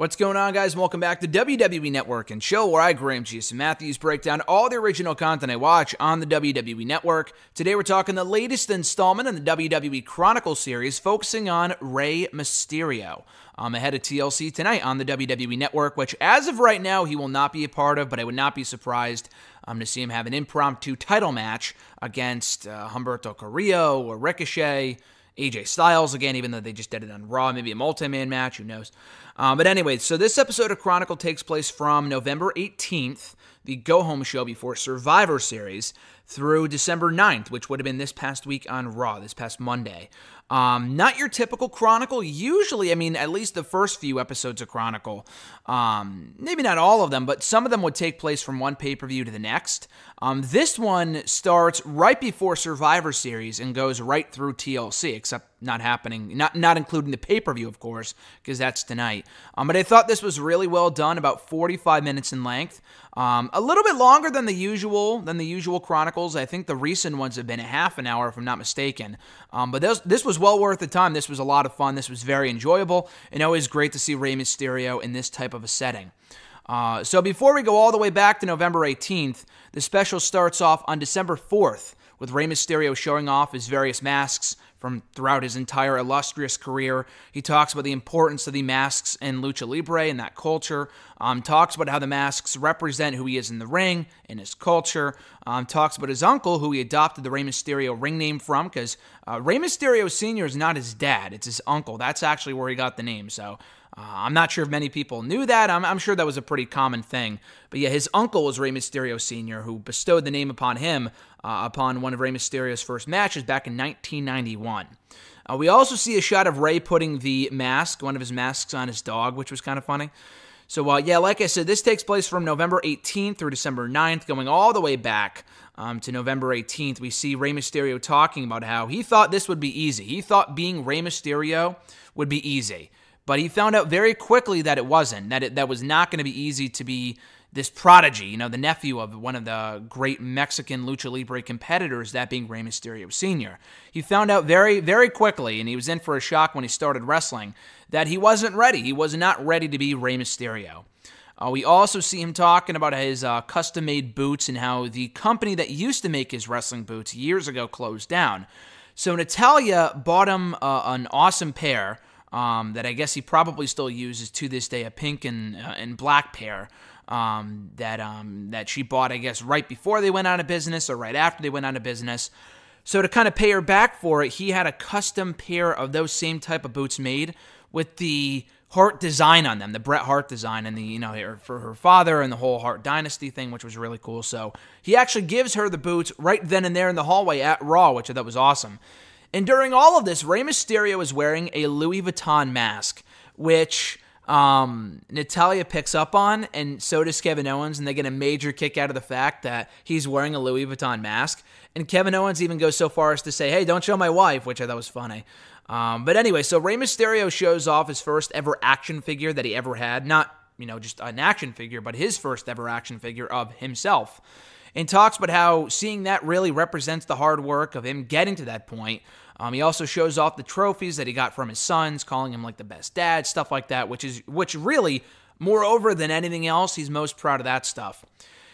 What's going on, guys? Welcome back to WWE Network and Chill where I, Graham Jason Matthews, break down all the original content I watch on the WWE Network. Today, we're talking the latest installment in the WWE Chronicle series, focusing on Rey Mysterio. I'm ahead of TLC tonight on the WWE Network, which, as of right now, he will not be a part of, but I would not be surprised um, to see him have an impromptu title match against uh, Humberto Carrillo or Ricochet. AJ Styles again, even though they just did it on Raw, maybe a multi man match, who knows. Um, but anyway, so this episode of Chronicle takes place from November 18th, the go home show before Survivor Series, through December 9th, which would have been this past week on Raw, this past Monday. Um, not your typical Chronicle. Usually, I mean, at least the first few episodes of Chronicle, um, maybe not all of them, but some of them would take place from one pay per view to the next. Um, this one starts right before Survivor Series and goes right through TLC, except not happening, not not including the pay per view, of course, because that's tonight. Um, but I thought this was really well done, about 45 minutes in length. Um, a little bit longer than the usual than the usual Chronicles. I think the recent ones have been a half an hour, if I'm not mistaken. Um, but this this was well worth the time. This was a lot of fun. This was very enjoyable, and always great to see Rey Mysterio in this type of a setting. Uh, so before we go all the way back to November 18th, the special starts off on December 4th with Rey Mysterio showing off his various masks from throughout his entire illustrious career. He talks about the importance of the masks in lucha libre and that culture. Um, talks about how the masks represent who he is in the ring and his culture. Um, talks about his uncle, who he adopted the Rey Mysterio ring name from, because uh, Rey Mysterio Sr. is not his dad, it's his uncle. That's actually where he got the name. So uh, I'm not sure if many people knew that. I'm, I'm, sure that was a pretty common thing. But yeah, his uncle was Rey Mysterio Sr., who bestowed the name upon him uh, upon one of Rey Mysterio's first matches back in 1991. Uh, we also see a shot of Rey putting the mask, one of his masks, on his dog, which was kind of funny. So, uh, yeah, like I said, this takes place from November 18th through December 9th, going all the way back um, to November 18th. We see Rey Mysterio talking about how he thought this would be easy. He thought being Rey Mysterio would be easy. But he found out very quickly that it wasn't, that it, that was not going to be easy to be this prodigy, you know, the nephew of one of the great Mexican lucha libre competitors, that being Rey Mysterio Sr. He found out very, very quickly, and he was in for a shock when he started wrestling, that he wasn't ready. He was not ready to be Rey Mysterio. Uh, we also see him talking about his uh, custom made boots and how the company that used to make his wrestling boots years ago closed down. So Natalya bought him uh, an awesome pair um, that I guess he probably still uses to this day, a pink and, uh, and black pair um, that um, that she bought, I guess, right before they went out of business or right after they went out of business. So to kind of pay her back for it, he had a custom pair of those same type of boots made with the Hart design on them, the Bret Hart design, and the you know for her father and the whole Hart Dynasty thing, which was really cool. So he actually gives her the boots right then and there in the hallway at Raw, which I thought was awesome. And during all of this, Rey Mysterio is wearing a Louis Vuitton mask, which um, Natalya picks up on, and so does Kevin Owens, and they get a major kick out of the fact that he's wearing a Louis Vuitton mask. And Kevin Owens even goes so far as to say, "Hey, don't show my wife," which I thought was funny. Um, but anyway, so Rey Mysterio shows off his first ever action figure that he ever had, not you know just an action figure, but his first ever action figure of himself and talks about how seeing that really represents the hard work of him getting to that point. Um, he also shows off the trophies that he got from his sons, calling him like the best dad, stuff like that, which is which really, moreover than anything else, he's most proud of that stuff.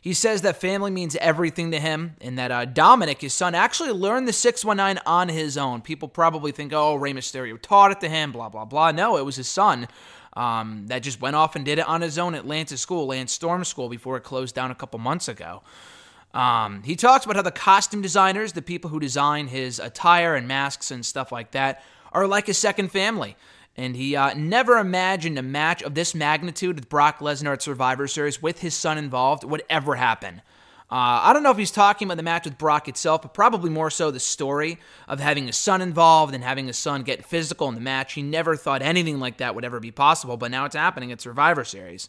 He says that family means everything to him, and that uh, Dominic, his son, actually learned the 619 on his own. People probably think, oh, Rey Mysterio taught it to him, blah, blah, blah. No, it was his son um, that just went off and did it on his own at Lance School, Lance Storm School, before it closed down a couple months ago. Um, he talks about how the costume designers, the people who design his attire and masks and stuff like that, are like his second family. And he uh, never imagined a match of this magnitude with Brock Lesnar at Survivor Series with his son involved would ever happen. Uh, I don't know if he's talking about the match with Brock itself, but probably more so the story of having a son involved and having a son get physical in the match. He never thought anything like that would ever be possible, but now it's happening at Survivor Series.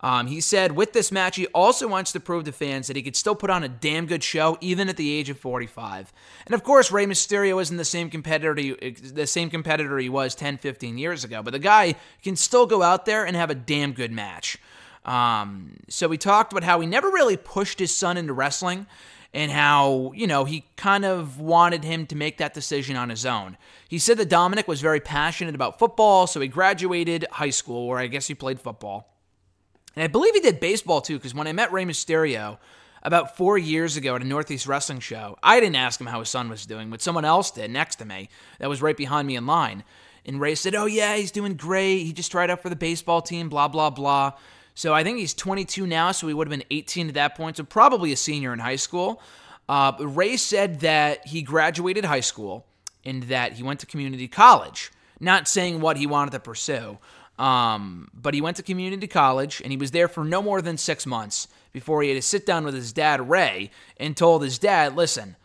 Um, he said with this match, he also wants to prove to fans that he could still put on a damn good show even at the age of 45. And of course, Rey Mysterio isn't the same competitor the same competitor he was 10, 15 years ago, but the guy can still go out there and have a damn good match. Um, so we talked about how he never really pushed his son into wrestling. and how, you know, he kind of wanted him to make that decision on his own. He said that Dominic was very passionate about football, so he graduated high school, where I guess he played football. And I believe he did baseball too, because when I met Rey Mysterio about four years ago at a Northeast Wrestling show, I didn't ask him how his son was doing, but someone else did next to me that was right behind me in line. And Rey said, Oh, yeah, he's doing great. He just tried out for the baseball team, blah, blah, blah. So I think he's 22 now, so he would have been 18 at that point, so probably a senior in high school. Uh, Rey said that he graduated high school and that he went to community college. Not saying what he wanted to pursue, um, but he went to community college and he was there for no more than six months before he had to sit down with his dad, Rey, and told his dad, listen,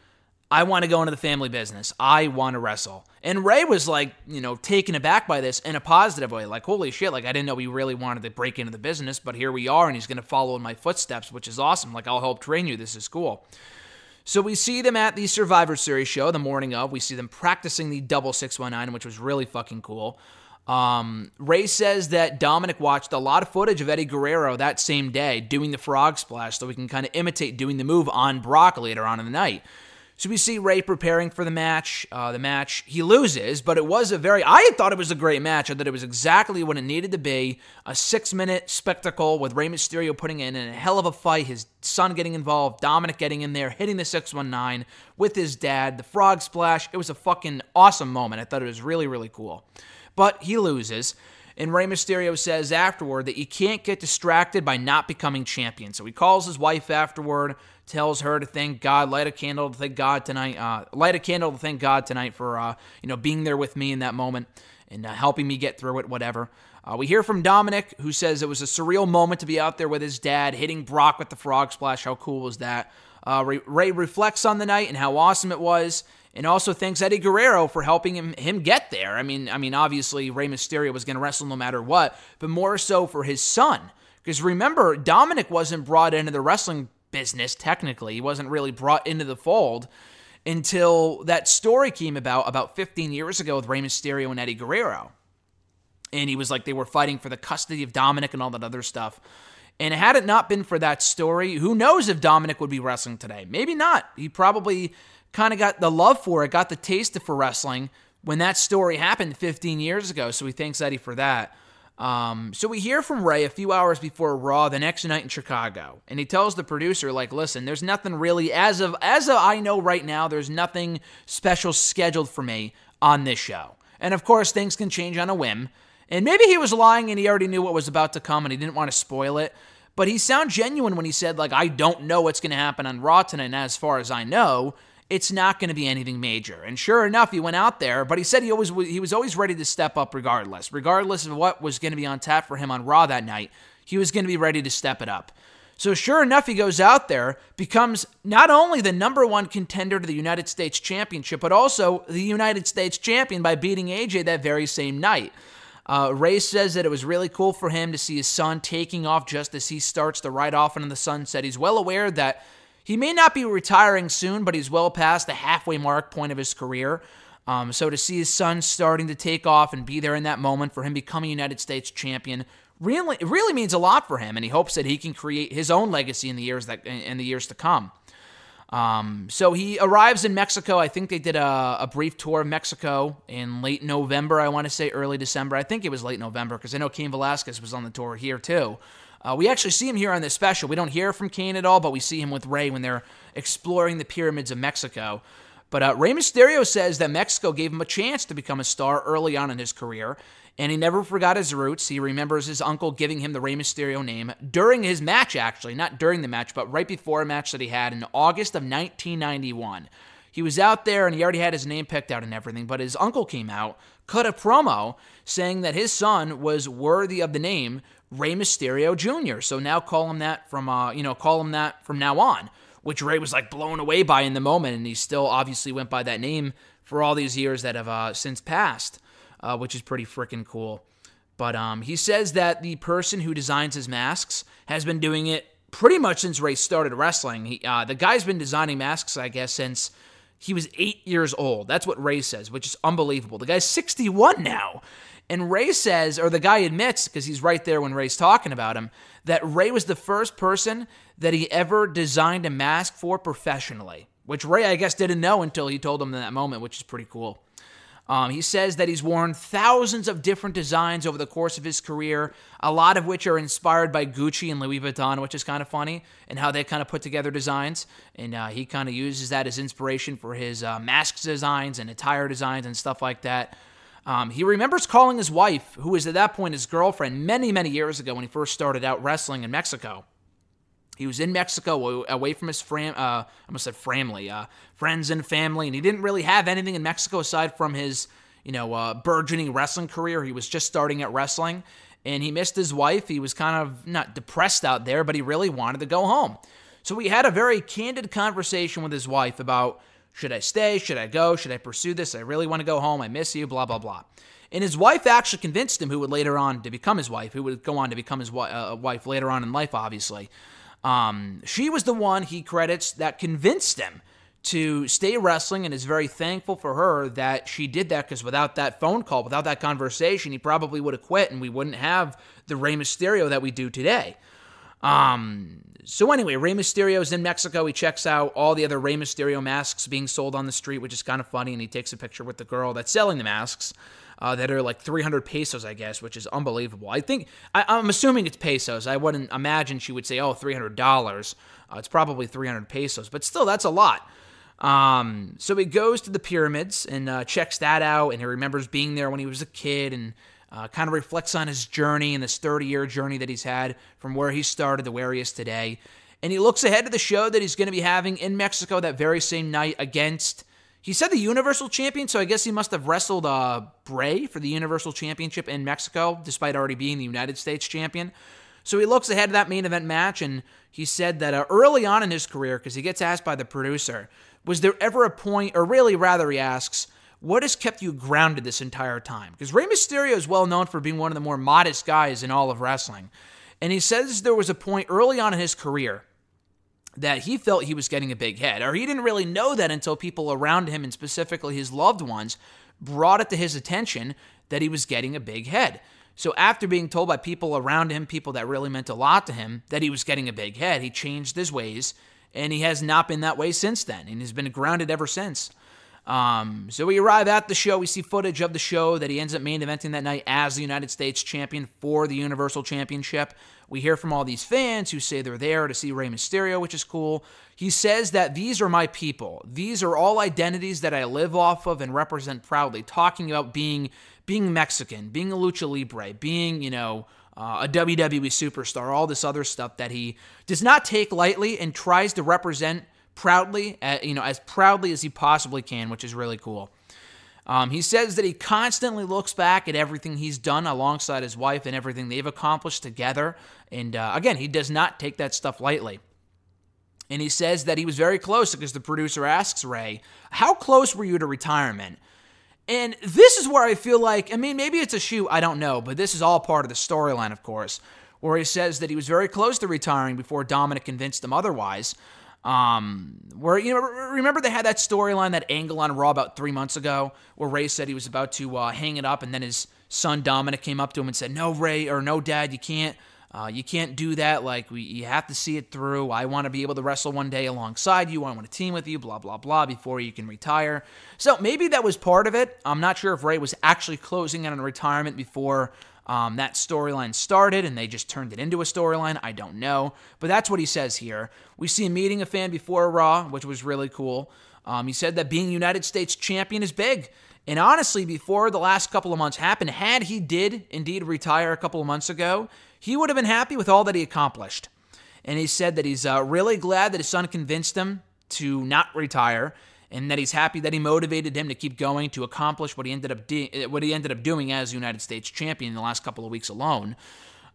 I want to go into the family business. I want to wrestle. And Rey was like, you know, taken aback by this in a positive way. Like, holy shit, like I didn't know he really wanted to break into the business, but here we are, and he's going to follow in my footsteps, which is awesome. Like, I'll help train you. This is cool. So we see them at the Survivor Series show the morning of. We see them practicing the double 619, which was really fucking cool. Um, Rey says that Dominic watched a lot of footage of Eddie Guerrero that same day doing the frog splash so we can kind of imitate doing the move on Brock later on in the night. So we see Rey preparing for the match. Uh, the match, he loses, but it was a very, I thought it was a great match. I thought it was exactly what it needed to be a six minute spectacle with Rey Mysterio putting in a hell of a fight, his son getting involved, Dominic getting in there, hitting the 619 with his dad, the frog splash. It was a fucking awesome moment. I thought it was really, really cool. But he loses. And Rey Mysterio says afterward that you can't get distracted by not becoming champion. So he calls his wife afterward, tells her to thank God, light a candle to thank God tonight, uh, light a candle to thank God tonight for uh, you know being there with me in that moment and uh, helping me get through it, whatever. Uh, we hear from Dominic, who says it was a surreal moment to be out there with his dad, hitting Brock with the frog splash. How cool was that? Uh, Rey reflects on the night and how awesome it was and also thanks Eddie Guerrero for helping him him get there. I mean, I mean, obviously Rey Mysterio was going to wrestle no matter what, but more so for his son. Because remember, Dominic wasn't brought into the wrestling business technically. He wasn't really brought into the fold until that story came about about 15 years ago with Rey Mysterio and Eddie Guerrero. And he was like they were fighting for the custody of Dominic and all that other stuff. And had it not been for that story, who knows if Dominic would be wrestling today? Maybe not. He probably kind of got the love for it, got the taste for wrestling when that story happened 15 years ago. So he thanks Eddie for that. Um, so we hear from Rey a few hours before Raw the next night in Chicago, and he tells the producer, like, listen, there's nothing really as of as of I know right now, there's nothing special scheduled for me on this show. And of course, things can change on a whim. And maybe he was lying and he already knew what was about to come and he didn't want to spoil it. But he sounded genuine when he said, like, I don't know what's going to happen on Raw tonight. And as far as I know, it's not going to be anything major. And sure enough, he went out there, but he said he always he was always ready to step up regardless. Regardless of what was going to be on tap for him on Raw that night, he was going to be ready to step it up. So sure enough, he goes out there, becomes not only the number one contender to the United States Championship, but also the United States champion by beating AJ that very same night. Uh, Rey says that it was really cool for him to see his son taking off just as he starts to ride off into the sunset. He's well aware that he may not be retiring soon, but he's well past the halfway mark point of his career. Um, so to see his son starting to take off and be there in that moment for him becoming United States champion really it really means a lot for him, and he hopes that he can create his own legacy in the years that in the years to come. Um, so he arrives in Mexico. I think they did a, a, brief tour of Mexico in late November. I want to say early December. I think it was late November because I know Cain Velasquez was on the tour here too. Uh, we actually see him here on this special. We don't hear from Cain at all, but we see him with Rey when they're exploring the pyramids of Mexico. But uh, Rey Mysterio says that Mexico gave him a chance to become a star early on in his career, and he never forgot his roots. He remembers his uncle giving him the Rey Mysterio name during his match, actually, not during the match, but right before a match that he had in August of 1991. He was out there and he already had his name picked out and everything, but his uncle came out, cut a promo saying that his son was worthy of the name Rey Mysterio Jr. So now call him that from uh, you know, call him that from now on, which Rey was like blown away by in the moment, and he still obviously went by that name for all these years that have uh, since passed, uh, which is pretty freaking cool. But um, he says that the person who designs his masks has been doing it pretty much since Rey started wrestling. He, uh, the guy's been designing masks, I guess, since he was eight years old. That's what Rey says, which is unbelievable. The guy's 61 now And Rey says, or the guy admits, because he's right there when Rey's talking about him, that Rey was the first person that he ever designed a mask for professionally, which Rey, I guess, didn't know until he told him in that moment, which is pretty cool. Um, he says that he's worn thousands of different designs over the course of his career, a lot of which are inspired by Gucci and Louis Vuitton, which is kind of funny, and how they kind of put together designs. And uh, he kind of uses that as inspiration for his uh, mask designs and attire designs and stuff like that. Um, he remembers calling his wife, who was at that point his girlfriend, many, many years ago when he first started out wrestling in Mexico. He was in Mexico, away from his uh, I almost said family, uh, friends and family, and he didn't really have anything in Mexico aside from his, you know, uh, burgeoning wrestling career. He was just starting at wrestling, and he missed his wife. He was kind of not depressed out there, but he really wanted to go home. So we had a very candid conversation with his wife about should I stay, should I go, should I pursue this? I really want to go home. I miss you, blah blah blah. And his wife actually convinced him, who would later on to become his wife, who would go on to become his uh, wife later on in life, obviously. Um, she was the one he credits that convinced him to stay wrestling and is very thankful for her that she did that because without that phone call, without that conversation, he probably would have quit and we wouldn't have the Rey Mysterio that we do today. Um, so anyway, Rey Mysterio is in Mexico. He checks out all the other Rey Mysterio masks being sold on the street, which is kind of funny, and he takes a picture with the girl that's selling the masks uh, that are like 300 pesos, I guess, which is unbelievable. I think, I, am assuming it's pesos. I wouldn't imagine she would say, oh, $300. Uh, it's probably 300 pesos, but still, that's a lot. Um, so he goes to the pyramids and uh, checks that out, and he remembers being there when he was a kid and uh, kind of reflects on his journey and this 30 year journey that he's had from where he started to where he is today. And he looks ahead to the show that he's going to be having in Mexico that very same night against he said the Universal Champion, so I guess he must have wrestled uh, Bray for the Universal Championship in Mexico, despite already being the United States champion. So he looks ahead to that main event match, and he said that uh, early on in his career, because he gets asked by the producer, was there ever a point, or really rather, he asks, what has kept you grounded this entire time? Because Rey Mysterio is well known for being one of the more modest guys in all of wrestling. And he says there was a point early on in his career that he felt he was getting a big head, or he didn't really know that until people around him, and specifically his loved ones, brought it to his attention that he was getting a big head. So, after being told by people around him, people that really meant a lot to him, that he was getting a big head, he changed his ways, and he has not been that way since then, and he's been grounded ever since. Um, so we arrive at the show. We see footage of the show that he ends up main eventing that night as the United States champion for the Universal Championship. We hear from all these fans who say they're there to see Rey Mysterio, which is cool. He says that these are my people. These are all identities that I live off of and represent proudly. Talking about being being Mexican, being a lucha libre, being you know uh, a WWE superstar, all this other stuff that he does not take lightly and tries to represent proudly, uh, you know, as proudly as he possibly can, which is really cool. Um, he says that he constantly looks back at everything he's done alongside his wife and everything they've accomplished together. And uh, again, he does not take that stuff lightly. And he says that he was very close because the producer asks Rey, How close were you to retirement? And this is where I feel like, I mean, maybe it's a shoot, I don't know, but this is all part of the storyline, of course, where he says that he was very close to retiring before Dominic convinced him otherwise. Um, where you know, remember they had that storyline, that angle on Raw about three months ago, where Rey said he was about to uh, hang it up, and then his son Dominic came up to him and said, "No, Rey, or no, Dad, you can't." Uh, you can't do that. Like, we, you have to see it through. I want to be able to wrestle one day alongside you. I want to team with you, blah, blah, blah, before you can retire. So maybe that was part of it. I'm not sure if Rey was actually closing in on retirement before um, that storyline started and they just turned it into a storyline. I don't know. But that's what he says here. We see him meeting a fan before Raw, which was really cool. Um, he said that being United States champion is big. And honestly, before the last couple of months happened, had he did indeed retire a couple of months ago, he would have been happy with all that he accomplished. And he said that he's uh, really glad that his son convinced him to not retire and that he's happy that he motivated him to keep going to accomplish what he ended up de- what he ended up doing as United States champion in the last couple of weeks alone.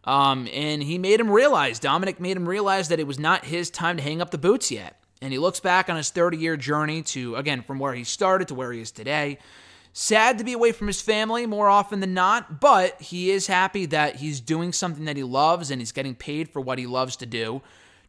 Um, and he made him realize, Dominic made him realize that it was not his time to hang up the boots yet. And he looks back on his 30 year journey to, again, from where he started to where he is today. Sad to be away from his family more often than not, but he is happy that he's doing something that he loves and he's getting paid for what he loves to do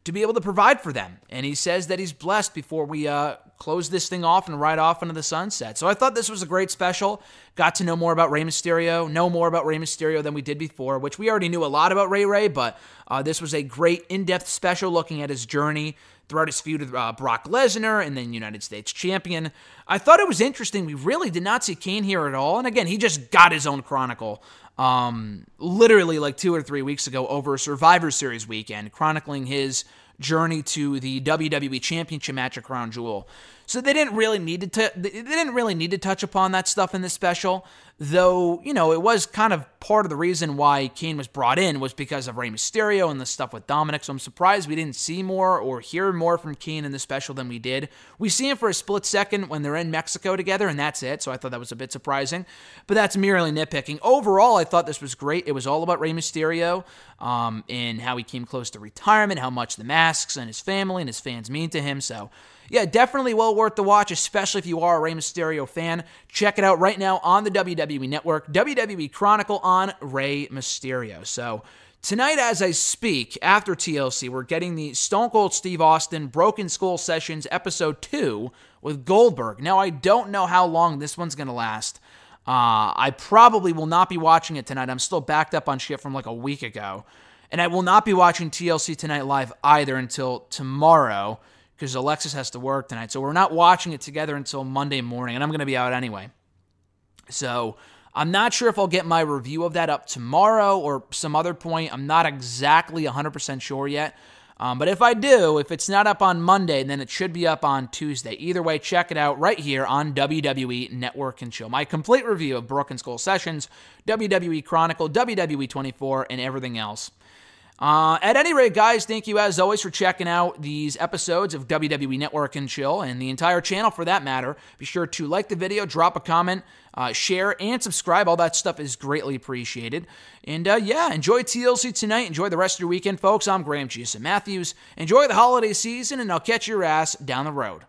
to be able to provide for them. And he says that he's blessed before we uh, close this thing off and ride off into the sunset. So I thought this was a great special. Got to know more about Rey Mysterio, know more about Rey Mysterio than we did before, which we already knew a lot about Rey Rey, but uh, this was a great in depth special looking at his journey throughout his feud with uh, Brock Lesnar and then United States champion. I thought it was interesting. We really did not see Cain here at all. And again, he just got his own chronicle um, literally like two or three weeks ago over Survivor Series weekend, chronicling his journey to the WWE Championship match at Crown Jewel. So they didn't really need to they didn't really need to touch upon that stuff in this special, though, you know, it was kind of part of the reason why Cain was brought in was because of Rey Mysterio and the stuff with Dominic. So I'm surprised we didn't see more or hear more from Cain in the special than we did. We see him for a split second when they're in Mexico together, and that's it. So I thought that was a bit surprising, but that's merely nitpicking. Overall, I thought this was great. It was all about Rey Mysterio um, and how he came close to retirement, how much the masks and his family and his fans mean to him. So yeah, definitely well worth the watch, especially if you are a Rey Mysterio fan. Check it out right now on the WWE Network, WWE Chronicle on Rey Mysterio. So, Tonight, as I speak, after TLC, we're getting the Stone Cold Steve Austin Broken Skull Sessions episode 2 with Goldberg. Now, I don't know how long this one's going to last. Uh, I probably will not be watching it tonight. I'm still backed up on shit from like a week ago. And I will not be watching TLC Tonight Live either until tomorrow because Alexis has to work tonight. So we're not watching it together until Monday morning, and I'm going to be out anyway. So I'm not sure if I'll get my review of that up tomorrow or some other point. I'm not exactly 100% sure yet. Um, but if I do, if it's not up on Monday, then it should be up on Tuesday. Either way, check it out right here on WWE Network and Chill. My complete review of Broken Skull Sessions, WWE Chronicle, WWE 24, and everything else. Uh, at any rate, guys, thank you as always for checking out these episodes of WWE Network and Chill and the entire channel for that matter. Be sure to like the video, drop a comment, uh, share, and subscribe. All that stuff is greatly appreciated. And uh, yeah, enjoy TLC tonight. Enjoy the rest of your weekend, folks. I'm Graham Giuseppe Matthews. Enjoy the holiday season, and I'll catch your ass down the road.